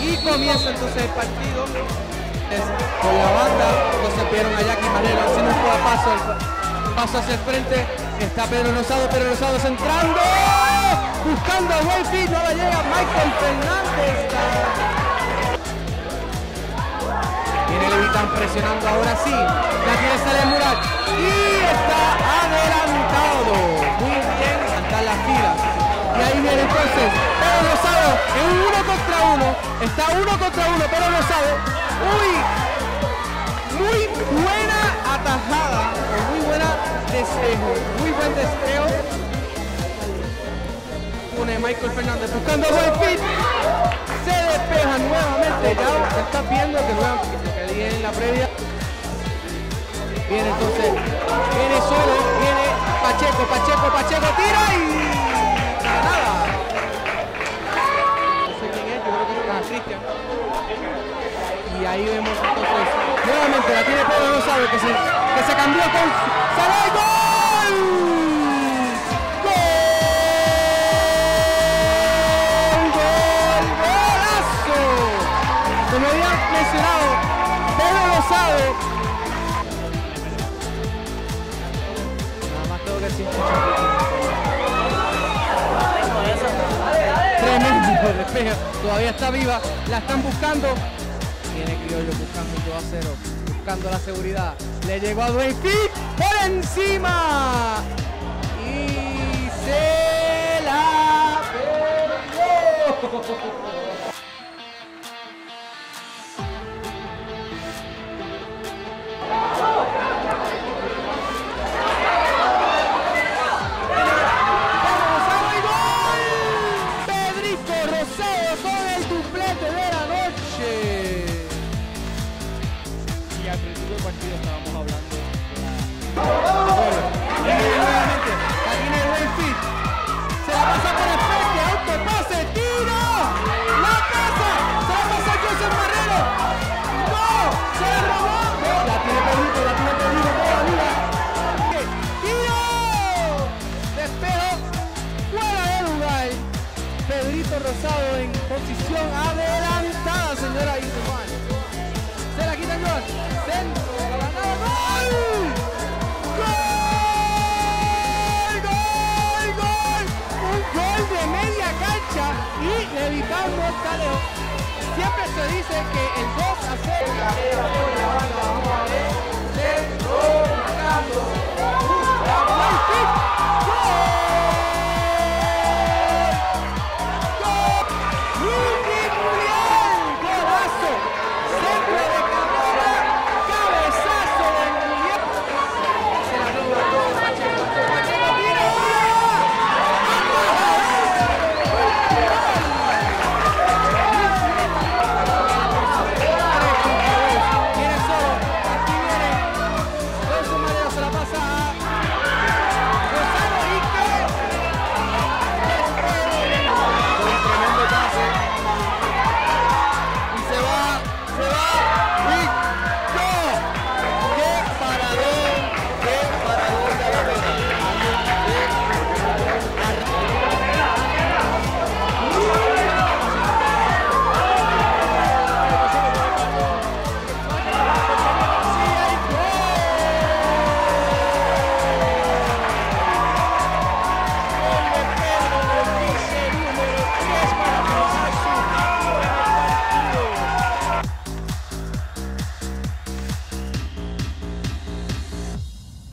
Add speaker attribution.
Speaker 1: Y comienza entonces el partido con la banda. Entonces vieron a Jackie Marrero haciendo un poco paso, el paso hacia el frente. Está Pedro Rosado, Pedro Rosado centrando, Michael Fernández. Viene presionando ahora sí. La tiene Sale Murat y está adelantado. Muy bien, saltar las filas. Y ahí viene entonces Pedro Rosado en un uno contra uno. Está uno contra uno, Pedro Rosado. Uy, muy buena atajada, muy buena despejo, muy buen despejo. Pone Michael Fernández buscando buen. Se despeja nuevamente. Ya estás viendo que nuevamente que dije en la previa. Viene entonces, viene solo, viene Pacheco, Pacheco, Pacheco, tira y nada. No sé quién es, yo creo que es a Cristian. Y ahí vemos entonces, nuevamente la tiene Pedro Rosado que se, que se cambió con ¡Sale. Tremendo, le. Todavía está viva. La están buscando. Tiene Criollo buscando un 2 a 0. Buscando la seguridad. Le llegó a Dwayne Fee por encima. Y se la pegó. Rosado en posición adelantada, señora señores. Se la quita Joan. Centro, para nada, gol. ¡Gol! ¡Gol! ¡Gol! Un gol de media cancha y levitando lejos. Siempre se dice que el 2 a 0